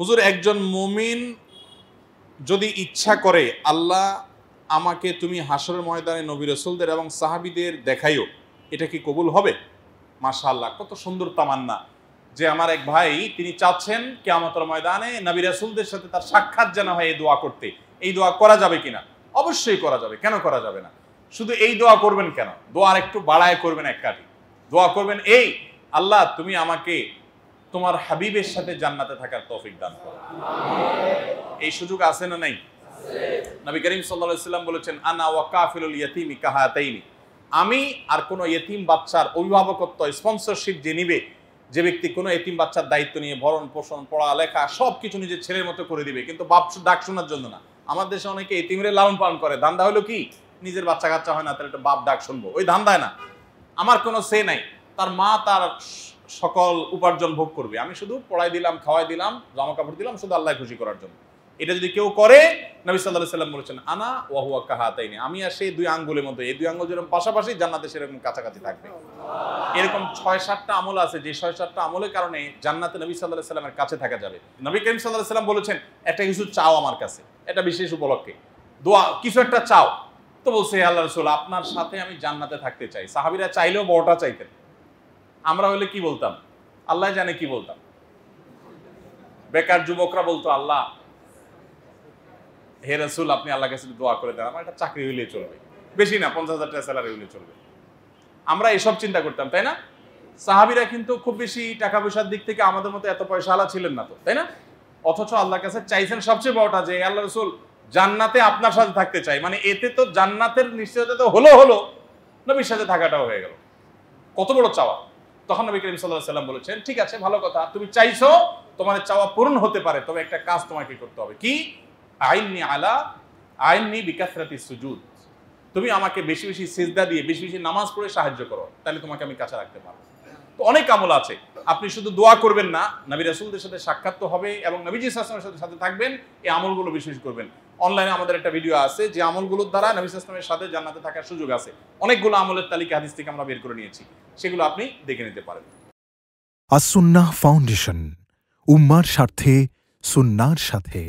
হুজুর, একজন মুমিন যদি ইচ্ছা করে, আল্লাহ আমাকে তুমি হাসরের ময়দানে নবী রসুলদের এবং সাহাবিদের দেখাইও, এটা কি কবুল হবে? মাশাআল্লাহ, কত সুন্দর তামান্না। যে আমার এক ভাই, তিনি চাচ্ছেন কেয়ামতের ময়দানে নবী রাসূলদের সাথে তার সাক্ষাৎ যেন হয় এই দোয়া করতে। এই দোয়া করা যাবে কিনা? অবশ্যই করা যাবে। কেন করা যাবে না? শুধু এই দোয়া করবেন কেন? দোয়ার একটু বাড়ায় করবেন এক কাটি দোয়া করবেন, এই, আল্লাহ, তুমি আমাকে তোমার হাবিবের সাথে জান্নাতে থাকার তৌফিক দান করো। এই সুযোগ আছে না নাই? নবী করিম সাল্লাল্লাহু সাল্লাম বলেছেন, আনা ওয়া কাফিলুল ইয়াতীমি কাহাতাইনি। আমি আর কোনো ইয়েতিম বাচ্চার অভিভাবকত্ব স্পন্সরশিপ যে নিবে, যে ব্যক্তি কোনো এতিম বাচ্চার দায়িত্ব নিয়ে ভরণ পোষণ, পড়ালেখা সব কিছু নিজের ছেলের মতো করে দিবে, কিন্তু বাপ ডাক শোনার জন্য না। আমার দেশে অনেকে এতিমরে লালন পালন করে। ধান্দা হলো কি? নিজের বাচ্চা কাচ্চা হয় না, তাহলে একটা বাপ ডাক শুনব। ওই ধান্দায় না। আমার কোনো সে নাই। তার মা তার সকল উপার্জন ভোগ করবে। আমি শুধু পড়াই দিলাম, খাওয়াই দিলাম, জামা কাপড় দিলাম, শুধু আল্লাহ খুশি করার জন্য। এটা যদি কেউ করে, নবী সাল্লাহ সাল্লাম বলেছেন, আনা ওয়াহুয়া কাহা কাহাতাইনি। আমি আর সেই দুই আঙ্গুলের মধ্যে, এই দুই আঙ্গুল যেরকম পাশাপাশি, জান্নাতে সেরকম কাছাকাছি থাকবে। এরকম ছয় সাতটা আমল আছে, যে ছয় সাতটা আমলের কারণে জান্নাতে নবী সাল্লাহ সাল্লামের কাছে থাকা যাবে। নবী করিম সাল্লাহ সাল্লাম বলেছেন, একটা কিছু চাও আমার কাছে, এটা বিশেষ উপলক্ষে। দোয়া, কিছু একটা চাও। তো বলছে আল্লাহ রসুল, আপনার সাথে আমি জান্নাতে থাকতে চাই। সাহাবিরা চাইলেও বড়টা চাইতেন। আমরা হলে কি বলতাম? আল্লাহ জানে কি বলতাম। বেকার যুবকরা বলতো, আল্লাহ, হে রসুল, আপনি আল্লাহ কাছে দোয়া করে দেন। আমার একটা চাকরি হইলে চলবে। বেশি না, পঞ্চাশ হাজার টাকা স্যালারি হইলে চলবে। আমরা এসব চিন্তা করতাম, তাই না? সাহাবিরা কিন্তু খুব বেশি টাকা পয়সার দিক থেকে আমাদের মতো এত পয়সা আলা ছিলেন না তো, তাই না? অথচ আল্লাহর কাছে চাইছেন সবচেয়ে বড়টা যে আল্লাহ রসুল, জান্নাতে আপনার সাথে থাকতে চাই। মানে এতে তো জান্নাতের নিশ্চয়তা তো হলো হলো, নবীর সাথে থাকাটাও হয়ে গেল। কত বড় চাওয়া। তখন নবী করিম সাল্লাহ সাল্লাম বলেছেন, ঠিক আছে, ভালো কথা, তুমি চাইছো তোমার চাওয়া পূরণ হতে পারে, তবে একটা কাজ তোমাকে করতে হবে। কি? আইননি আলা, আইননি বিকাশরাতি সুজুদ। তুমি আমাকে বেশি বেশি সিজদা দিয়ে, বেশি বেশি নামাজ পড়ে সাহায্য করো, তাহলে তোমাকে আমি কাছে রাখতে পারব। তো অনেক আমল আছে, আপনি শুধু দোয়া করবেন না, নবী রাসুলদের সাথে সাক্ষাৎ তো হবে এবং নবীজি আসলামের সাথে সাথে থাকবেন, এই আমলগুলো বিশেষ করবেন। অনলাইনে আমাদের একটা ভিডিও আছে, যে আমলগুলোর দ্বারা নবী ইসলামের সাথে জান্নাতে থাকার সুযোগ আছে। অনেকগুলো আমলের তালিকা হাদিস থেকে আমরা বের করে নিয়েছি। সেগুলো আপনি দেখে নিতে পারেন। আসুন্না ফাউন্ডেশন, উম্মার স্বার্থে, সুন্নার সাথে।